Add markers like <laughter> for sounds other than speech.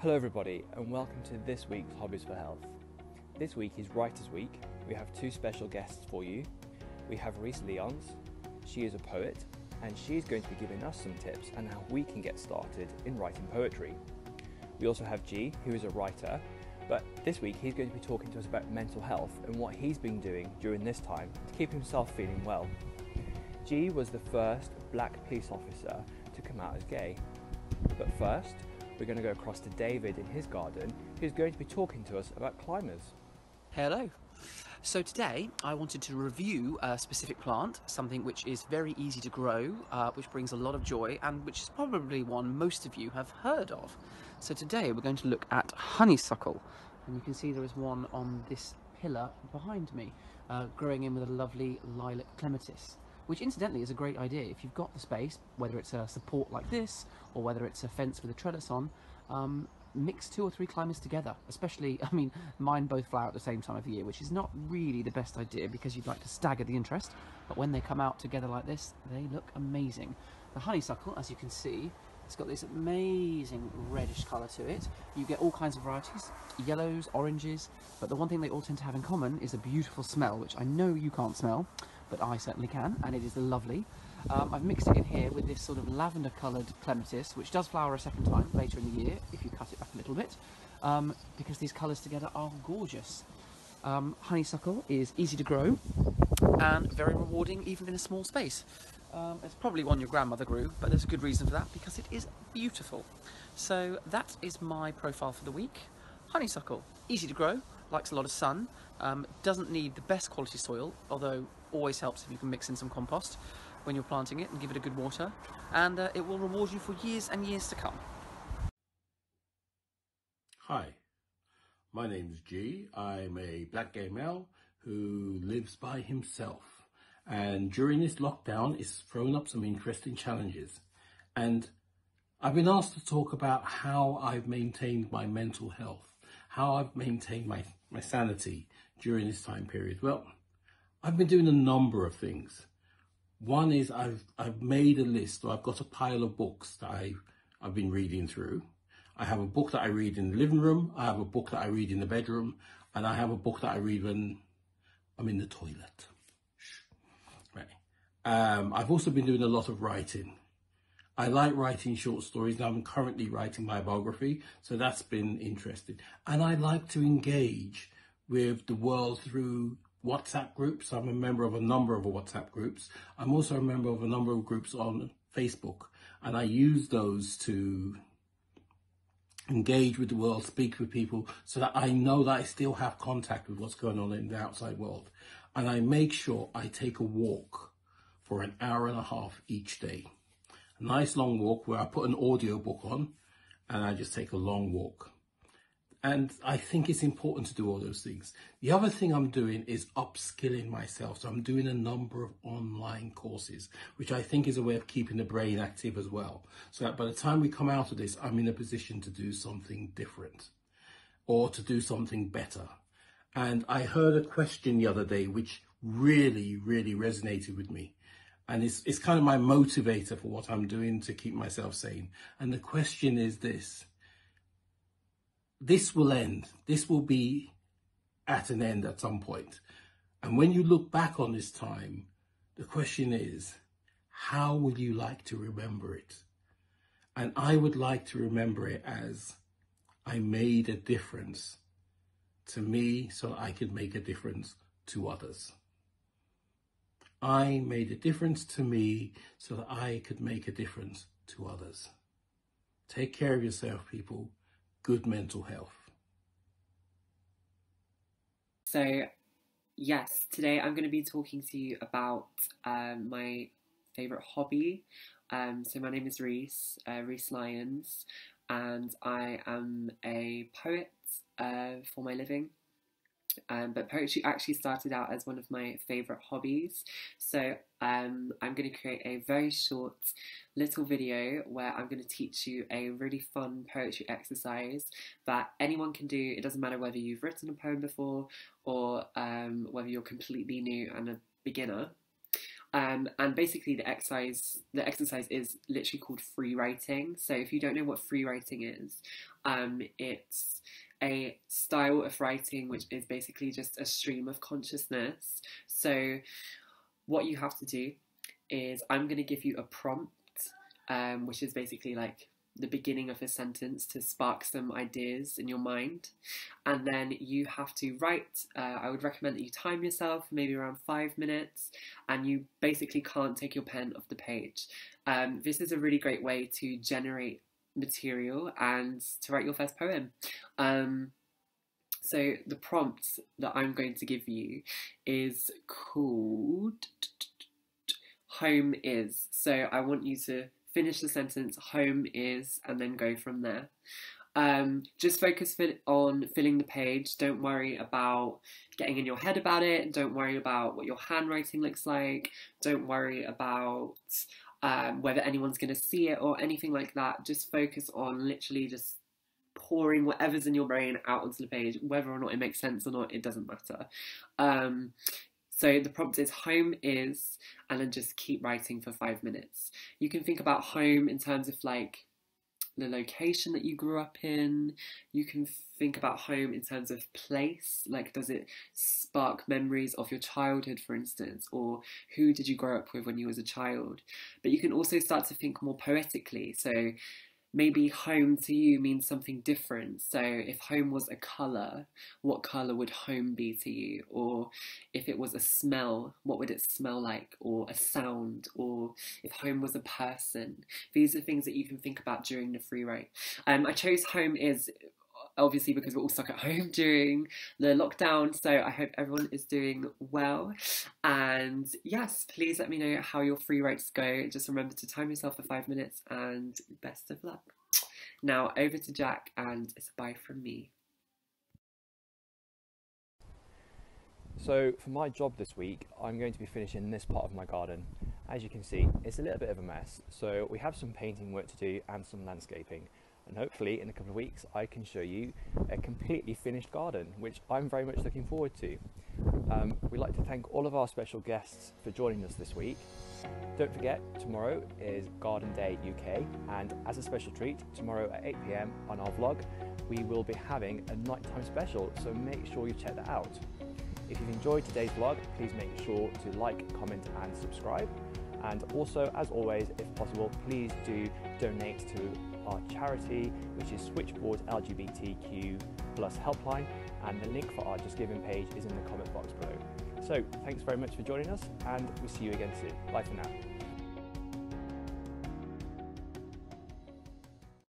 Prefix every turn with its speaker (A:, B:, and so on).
A: Hello, everybody, and welcome to this week's Hobbies for Health. This week is Writers Week. We have two special guests for you. We have Reece Lyons. She is a poet, and she is going to be giving us some tips on how we can get started in writing poetry. We also have G, who is a writer, but this week he's going to be talking to us about mental health and what he's been doing during this time to keep himself feeling well. G was the first black police officer to come out as gay. But first, we're going to go across to David in his garden, who's going to be talking to us about climbers.
B: Hello. So today I wanted to review a specific plant, something which is very easy to grow, uh, which brings a lot of joy, and which is probably one most of you have heard of. So today we're going to look at honeysuckle, and you can see there is one on this pillar behind me, uh, growing in with a lovely lilac clematis which incidentally is a great idea if you've got the space, whether it's a support like this or whether it's a fence with a trellis on, um, mix two or three climbers together, especially, <laughs> I mean, mine both flower at the same time of the year, which is not really the best idea because you'd like to stagger the interest, but when they come out together like this, they look amazing. The honeysuckle, as you can see, it's got this amazing reddish colour to it. You get all kinds of varieties, yellows, oranges, but the one thing they all tend to have in common is a beautiful smell, which I know you can't smell, but I certainly can, and it is lovely. Um, I've mixed it in here with this sort of lavender coloured clematis, which does flower a second time later in the year, if you cut it back a little bit, um, because these colours together are gorgeous. Um, honeysuckle is easy to grow and very rewarding even in a small space. Um, it's probably one your grandmother grew, but there's a good reason for that because it is beautiful. So that is my profile for the week. Honeysuckle, easy to grow, likes a lot of sun, um, doesn't need the best quality soil, although always helps if you can mix in some compost when you're planting it and give it a good water, and uh, it will reward you for years and years to come.
C: Hi, my name's G. I'm a black gay male who lives by himself. And during this lockdown, it's thrown up some interesting challenges. And I've been asked to talk about how I've maintained my mental health, how I've maintained my, my sanity during this time period. Well, I've been doing a number of things. One is I've I've made a list, or I've got a pile of books that I I've been reading through. I have a book that I read in the living room. I have a book that I read in the bedroom, and I have a book that I read when I'm in the toilet. Right. Um, I've also been doing a lot of writing. I like writing short stories. Now I'm currently writing my biography, so that's been interesting. And I like to engage with the world through WhatsApp groups. I'm a member of a number of WhatsApp groups. I'm also a member of a number of groups on Facebook, and I use those to engage with the world, speak with people, so that I know that I still have contact with what's going on in the outside world. And I make sure I take a walk for an hour and a half each day. A nice long walk where I put an audio book on and I just take a long walk. And I think it's important to do all those things. The other thing I'm doing is upskilling myself. So I'm doing a number of online courses, which I think is a way of keeping the brain active as well. So that by the time we come out of this, I'm in a position to do something different or to do something better. And I heard a question the other day, which really, really resonated with me. And it's, it's kind of my motivator for what I'm doing to keep myself sane. And the question is this this will end. This will be at an end at some point. And when you look back on this time, the question is, how would you like to remember it? And I would like to remember it as I made a difference to me so I could make a difference to others. I made a difference to me so that I could make a difference to others. Take care of yourself, people good mental health.
D: So, yes, today I'm going to be talking to you about um, my favourite hobby. Um, so, my name is Reece, uh, Reece Lyons, and I am a poet uh, for my living. Um, but poetry actually started out as one of my favourite hobbies. So um, I'm going to create a very short little video where I'm going to teach you a really fun poetry exercise that anyone can do. It doesn't matter whether you've written a poem before or um, whether you're completely new and a beginner. Um, and basically, the exercise the exercise is literally called free writing. So if you don't know what free writing is, um, it's a style of writing which is basically just a stream of consciousness. So what you have to do is I'm going to give you a prompt, um, which is basically like the beginning of a sentence to spark some ideas in your mind. And then you have to write, uh, I would recommend that you time yourself, maybe around five minutes, and you basically can't take your pen off the page. Um, this is a really great way to generate material and to write your first poem. Um, so the prompt that I'm going to give you is called Home is. So I want you to finish the sentence home is and then go from there. Um, just focus on filling the page. Don't worry about getting in your head about it. Don't worry about what your handwriting looks like. Don't worry about um, whether anyone's going to see it or anything like that. Just focus on literally just pouring whatever's in your brain out onto the page, whether or not it makes sense or not, it doesn't matter. Um, so the prompt is home is, and then just keep writing for five minutes. You can think about home in terms of like the location that you grew up in. You can think about home in terms of place, like does it spark memories of your childhood, for instance, or who did you grow up with when you was a child? But you can also start to think more poetically. So maybe home to you means something different. So if home was a colour, what colour would home be to you? Or if it was a smell, what would it smell like? Or a sound? Or if home was a person? These are things that you can think about during the free write. Um, I chose home is obviously because we're all stuck at home <laughs> during the lockdown. So I hope everyone is doing well. And yes, please let me know how your free writes go. Just remember to time yourself for five minutes and best of luck. Now over to Jack and it's a bye from me.
A: So for my job this week, I'm going to be finishing this part of my garden. As you can see, it's a little bit of a mess. So we have some painting work to do and some landscaping and hopefully in a couple of weeks I can show you a completely finished garden which I'm very much looking forward to. Um, we'd like to thank all of our special guests for joining us this week. Don't forget, tomorrow is Garden Day UK, and as a special treat, tomorrow at 8pm on our vlog, we will be having a nighttime special, so make sure you check that out. If you've enjoyed today's vlog, please make sure to like, comment, and subscribe. And also, as always, if possible, please do donate to our charity, which is Switchboard LGBTQ plus helpline, and the link for our Just Giving page is in the comment box below. So, thanks very much for joining us, and we'll see you again soon. Bye for now.